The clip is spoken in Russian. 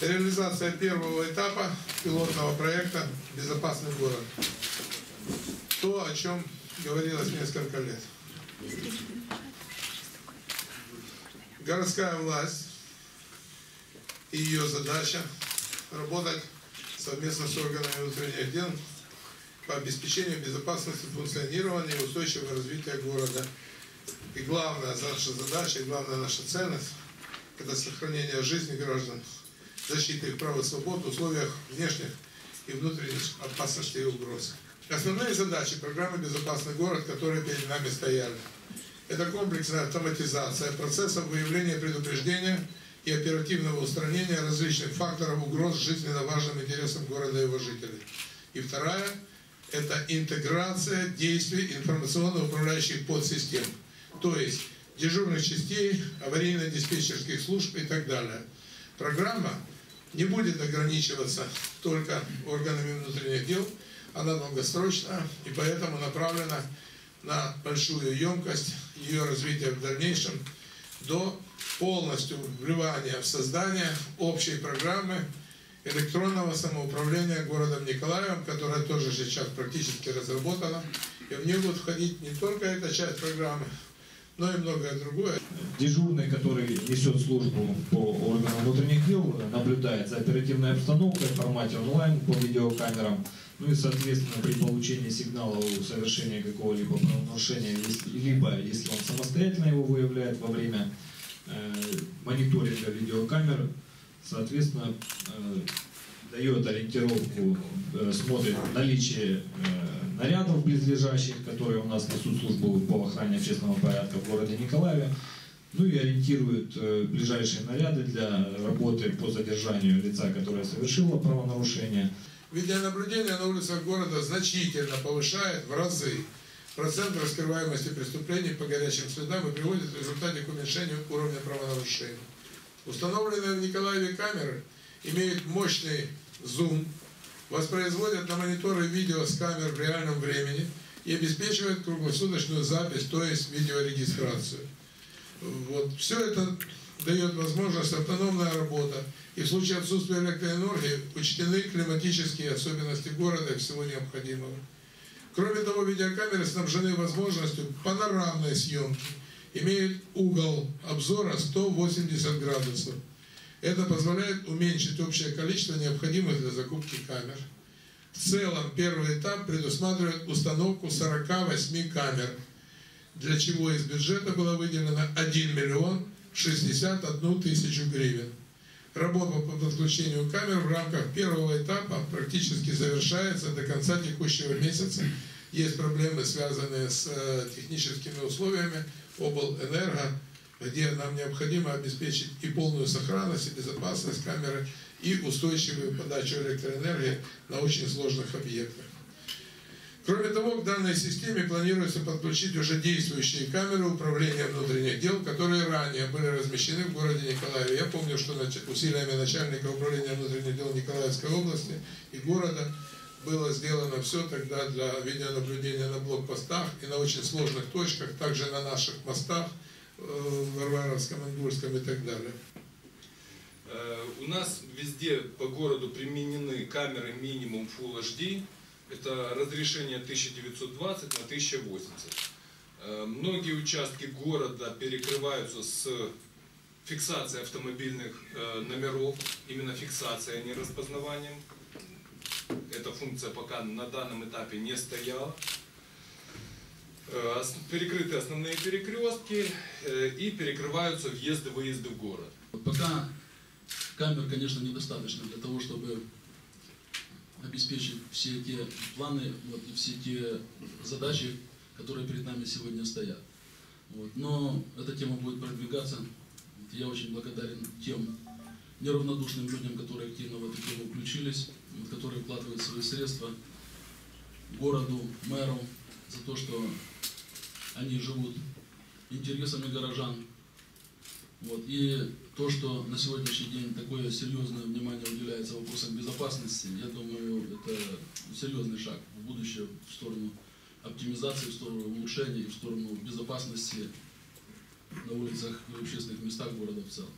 Реализация первого этапа пилотного проекта «Безопасный город». То, о чем говорилось несколько лет. Городская власть и ее задача работать совместно с органами внутренних дел по обеспечению безопасности функционирования и устойчивого развития города. И главная наша задача, и главная наша ценность – это сохранение жизни граждан, защита их прав и свобод в условиях внешних и внутренних опасностей и угроз. Основные задачи программы «Безопасный город», которые перед нами стояли, это комплексная автоматизация процессов выявления предупреждения и оперативного устранения различных факторов угроз жизненно важным интересам города и его жителей. И вторая – это интеграция действий информационно-управляющих подсистем, то есть дежурных частей, аварийно-диспетчерских служб и так далее. Программа не будет ограничиваться только органами внутренних дел, она долгосрочная и поэтому направлена на большую емкость ее развития в дальнейшем до полностью вливания в создание общей программы электронного самоуправления городом Николаевым, которая тоже сейчас практически разработана. И в нее будет входить не только эта часть программы, но и многое другое. Дежурный, который несет службу по органам внутренних дел, наблюдает за оперативной обстановкой в формате онлайн по видеокамерам. Ну и, соответственно, при получении сигнала о совершении какого-либо правонарушения, либо если он самостоятельно его выявляет во время э, мониторинга видеокамер, соответственно, э, дает ориентировку, э, смотрит наличие э, нарядов близлежащих, которые у нас несут службу по охране общественного порядка в городе Николаеве, ну и ориентирует э, ближайшие наряды для работы по задержанию лица, которое совершило правонарушение. Видеонаблюдение на улицах города значительно повышает в разы процент раскрываемости преступлений по горячим следам и приводит в результате к уменьшению уровня правонарушений. Установленные в Николаеве камеры имеют мощный зум, воспроизводят на мониторы видео с камер в реальном времени и обеспечивают круглосуточную запись, то есть видеорегистрацию. Вот. Все это дает возможность автономная работа. И в случае отсутствия электроэнергии учтены климатические особенности города и всего необходимого. Кроме того, видеокамеры снабжены возможностью панорамной съемки. Имеют угол обзора 180 градусов. Это позволяет уменьшить общее количество необходимых для закупки камер. В целом, первый этап предусматривает установку 48 камер, для чего из бюджета было выделено 1 миллион 61 тысячу гривен. Работа по подключению камер в рамках первого этапа практически завершается до конца текущего месяца. Есть проблемы, связанные с э, техническими условиями облэнерго, где нам необходимо обеспечить и полную сохранность, и безопасность камеры, и устойчивую подачу электроэнергии на очень сложных объектах. Кроме того, к данной системе планируется подключить уже действующие камеры управления внутренних дел, которые ранее были размещены в городе Николаеве. Я помню, что усилиями начальника управления внутренних дел Николаевской области и города было сделано все тогда для видеонаблюдения на блокпостах и на очень сложных точках, также на наших мостах, э, Варваровском, Ингульском и так далее. Э, у нас везде по городу применены камеры минимум Full HD, это разрешение 1920 на 1080. Э, многие участки города перекрываются с фиксацией автомобильных э, номеров, именно фиксацией, а не распознаванием. Эта функция пока на данном этапе не стояла. Э, перекрыты основные перекрестки и перекрываются въезды-выезды в город. Пока камер, конечно, недостаточно для того, чтобы обеспечить все те планы вот, и все те задачи, которые перед нами сегодня стоят. Вот. Но эта тема будет продвигаться. Я очень благодарен тем неравнодушным людям, которые активно в эту тему включились, которые вкладывают свои средства городу, мэру, за то, что они живут интересами горожан, вот. И то, что на сегодняшний день такое серьезное внимание уделяется вопросам безопасности, я думаю, это серьезный шаг в будущее в сторону оптимизации, в сторону улучшения в сторону безопасности на улицах и общественных местах города в целом.